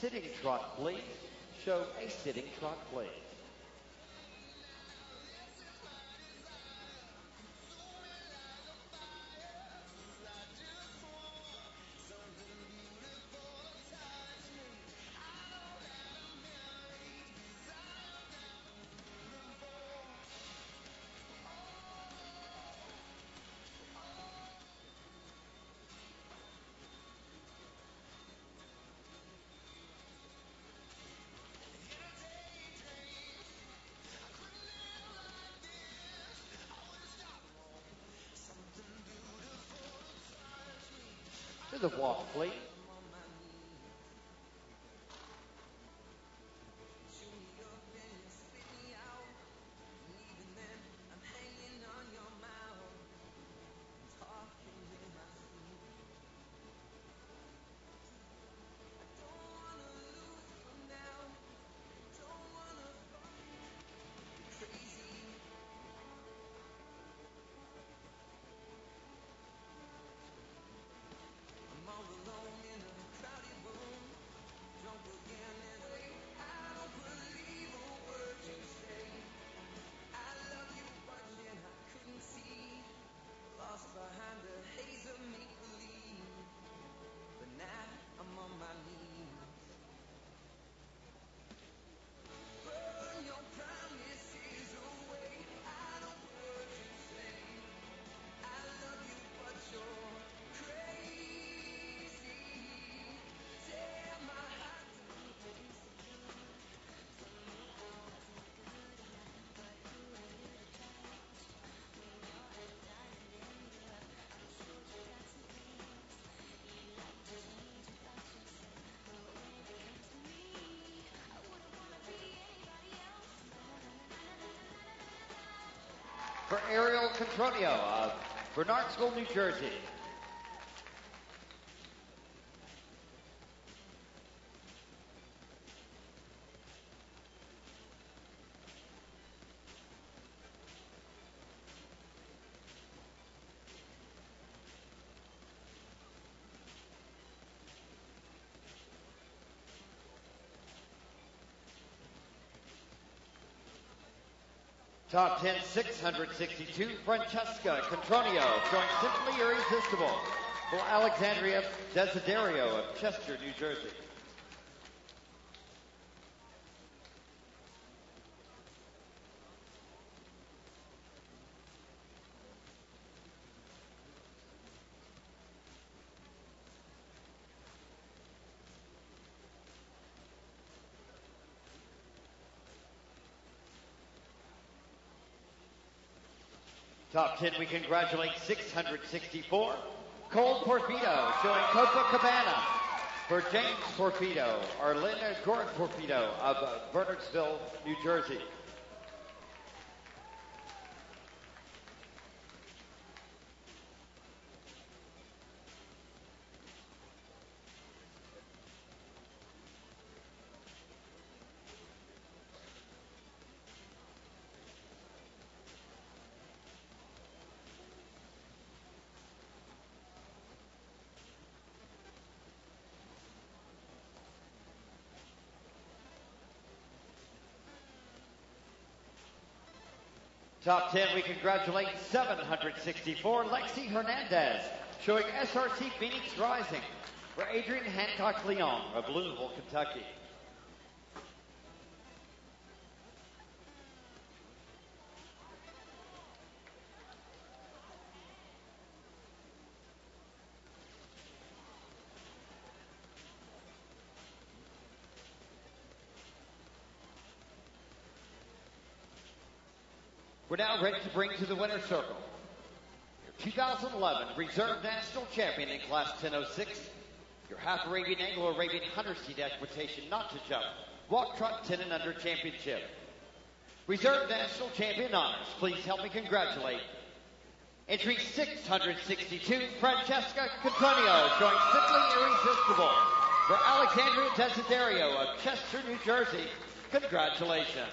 sitting trot, please. Show a sitting trot, please. To the walk, please. For Ariel Cotroneo of Bernardsville, New Jersey. Top 10, 662, Francesca Cotroneo, showing simply irresistible for Alexandria Desiderio of Chester, New Jersey. Top 10, we congratulate 664. Cole Porfido showing Copacabana. For James Porfido, Arlena Gord Porfido of Bernardsville, New Jersey. Top 10, we congratulate 764 Lexi Hernandez, showing SRC Phoenix Rising for Adrian Hancock Leon of Louisville, Kentucky. We're now ready to bring to the winner's circle your 2011 Reserve National Champion in Class 1006, your half Arabian Anglo Arabian Hunter Seat Equitation Not to Jump, Walk Trot 10 and Under Championship. Reserve National Champion honors, please help me congratulate. Entry 662, Francesca Cotroneo, showing simply irresistible. For Alexandria Desiderio of Chester, New Jersey, congratulations.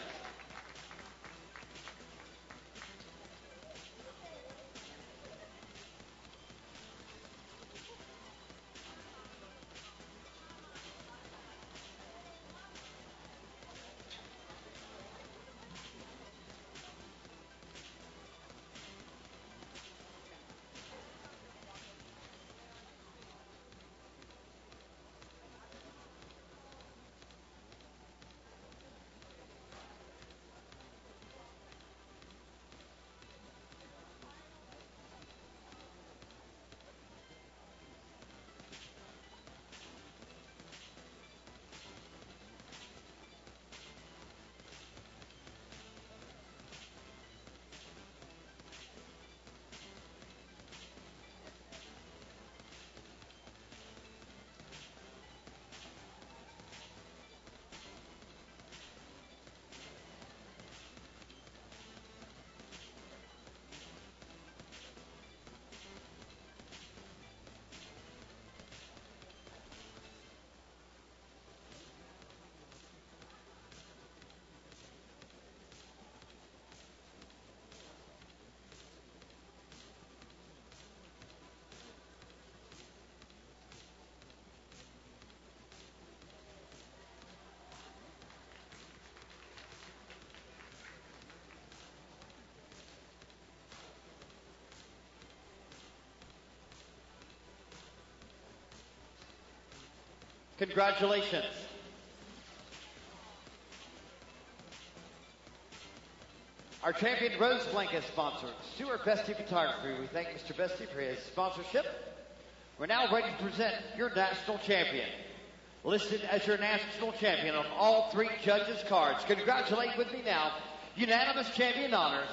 Congratulations. Our champion Rose Blanket sponsor, Stuart Vesty Photography. We thank Mr. Vesty for his sponsorship. We're now ready to present your national champion. Listed as your national champion on all three judges' cards. Congratulate with me now. Unanimous champion honors.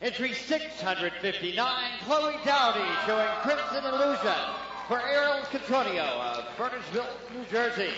Entry 659, Chloe Doherty showing Crimson Illusion for Errol Cotroneo of Bernardsville, New Jersey.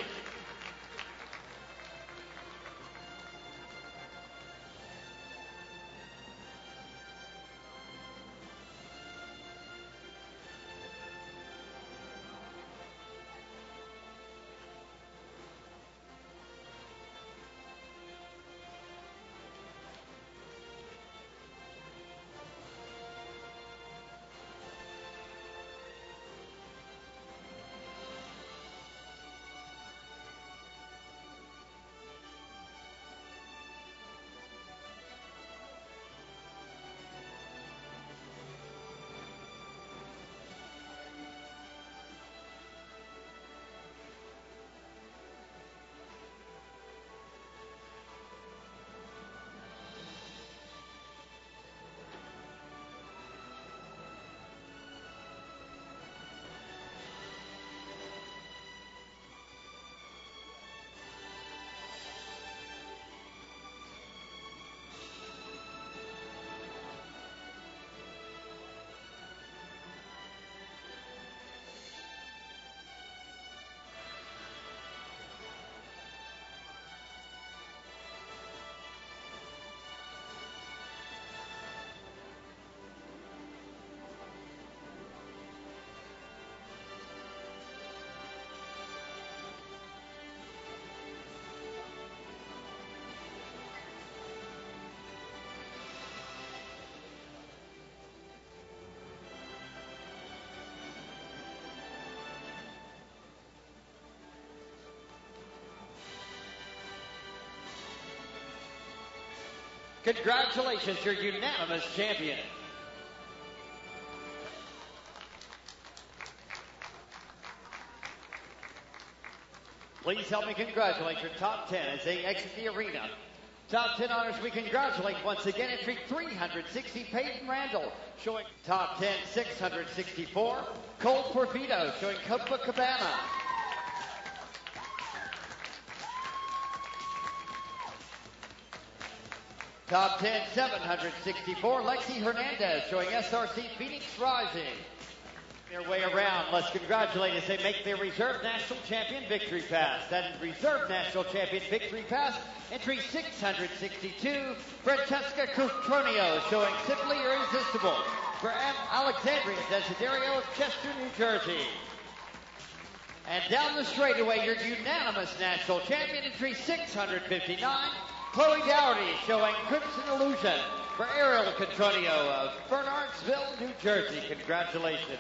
Congratulations, your unanimous champion. Please help me congratulate your top 10 as they exit the arena. Top 10 honors, we congratulate once again entry 360 Peyton Randall showing top 10 664. Cole Porfido showing Copacabana. Top 10, 764, Lexi Hernandez showing SRC Phoenix Rising. Their way around, let's congratulate as they make their Reserve National Champion Victory Pass. That is Reserve National Champion Victory Pass, entry 662, Francesca Cotroneo showing Simply Irresistible for Alexandria Desiderio of Chester, New Jersey. And down the straightaway, your unanimous national champion, entry 659, Chloe Doherty showing Crimson Illusion for Ariel Cotroneo of Bernardsville, New Jersey. Congratulations.